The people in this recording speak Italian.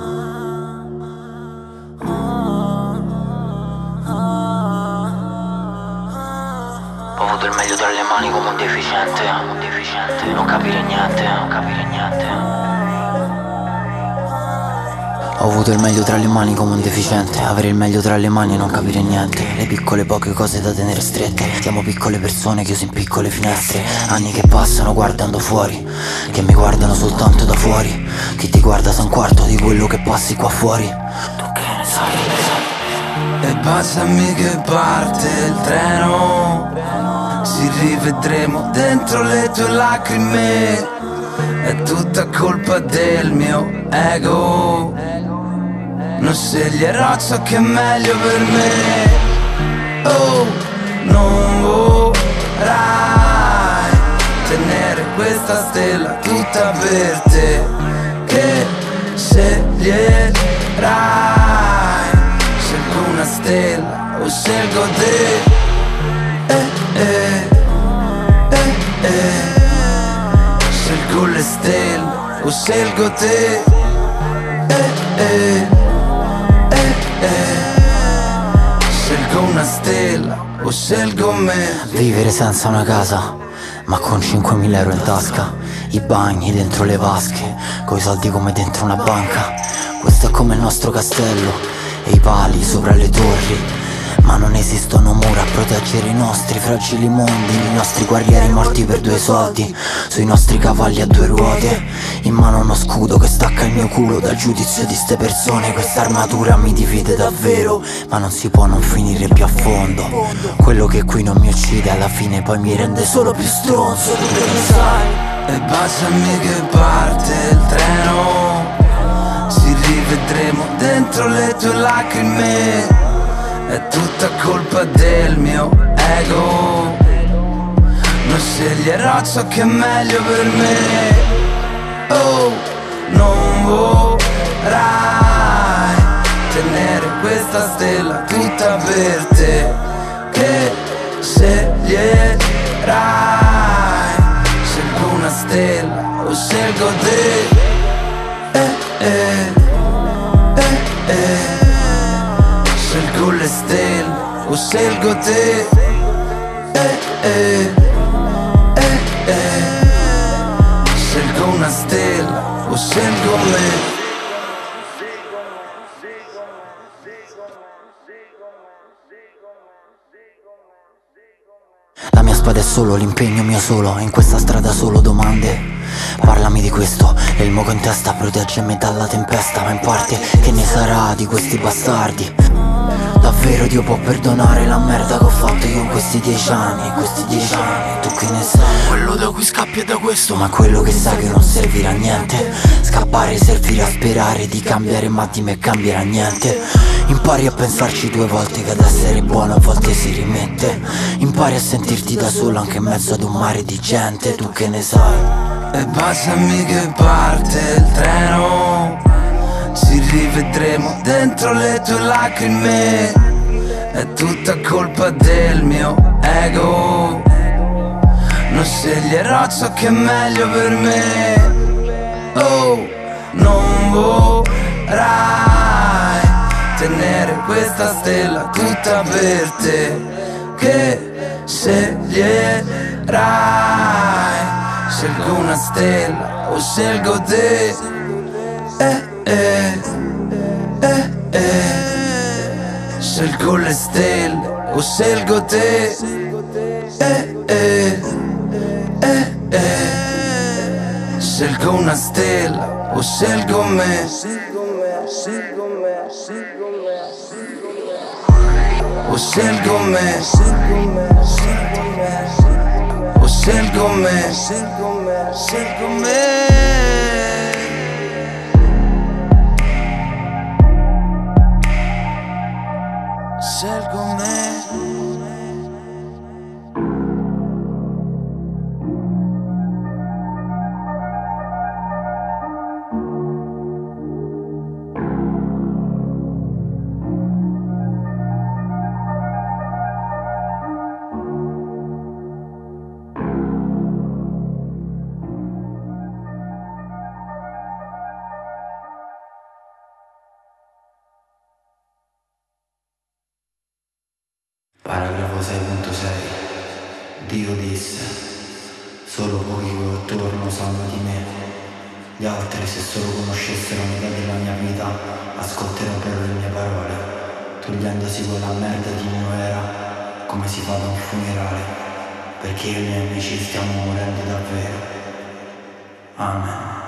Ho avuto il meglio tra le mani come un deficiente, un deficiente. Non capire niente, non capire niente. Ho avuto il meglio tra le mani come un deficiente. Avere il meglio tra le mani e non capire niente. Le piccole poche cose da tenere strette. Siamo piccole persone chiuse in piccole finestre. Anni che passano guardando fuori. Che mi guardano soltanto da fuori. Chi ti guarda sa un quarto di quello che passi qua fuori. Tu che ne sai? E baciami che parte il treno. Ci rivedremo dentro le tue lacrime. È tutta colpa del mio ego Non sceglierò ciò che è meglio per me. Oh, non vorrai Tenere questa stella tutta per te. Che sceglierai Scelgo una stella o scelgo te. Eh, eh, eh, eh. Scelgo le stelle o scelgo te. Eh, eh, eh. Scelgo una stella o scelgo me Vivere senza una casa, ma con 5.000 euro in tasca. I bagni dentro le vasche, coi soldi come dentro una banca. Questo è come il nostro castello, e i pali sopra le torri. Ma non esistono mura a proteggere i nostri fragili mondi, i nostri guerrieri morti per due soldi, sui nostri cavalli a due ruote. In mano uno scudo che stacca il mio culo dal giudizio di ste persone. Questa armatura mi divide davvero, ma non si può non finire più a fondo. Quello che qui non mi uccide alla fine poi mi rende solo più stronzo. Tu che sai? E baciami che parte il treno Ci rivedremo dentro le tue lacrime colpa del mio ego. Non sceglierò ciò che è meglio per me. Oh, non vorrai Tenere questa stella tutta per te Che sceglierai Scelgo una stella o scelgo te. Eh, eh, eh, eh. Scelgo le stelle o scelgo te. Eh, eh, eh, eh. Scelgo una stella o scelgo me. La mia spada è solo l'impegno mio solo In questa strada solo domande. Parlami di questo E il moco in testa proteggemi dalla tempesta Ma in parte che ne sarà di questi bastardi Davvero Dio può perdonare la merda che ho fatto io in questi dieci anni In questi dieci anni. Tu che ne sai? Quello da cui scappi è da questo Ma quello che sai che non servirà a niente. Scappare servirà a sperare di cambiare Ma di me cambierà niente. Impari a pensarci due volte che ad essere buono a volte si rimette. Impari a sentirti da solo anche in mezzo ad un mare di gente Tu che ne sai? E baciami che parte il treno Ci rivedremo dentro le tue lacrime. È tutta colpa del mio ego. Non sceglierò ciò che è meglio per me. Oh, non vorrai Tenere questa stella tutta per te Che sceglierai. Scelgo una stella o scelgo te. Eh, eh, eh, eh. Scelgo le stelle o scelgo te. Eh, eh, eh, eh. Scelgo una stella o scelgo me. O scelgo me. O scelgo me. Scelgo me 6.6 Dio disse, solo pochi che attorno sanno di me. Gli altri, se solo conoscessero metà della mia vita, ascolterebbero le mie parole, togliendosi quella merda di mio era, come si fa da un funerale, perché io e i miei amici stiamo morendo davvero. Amen.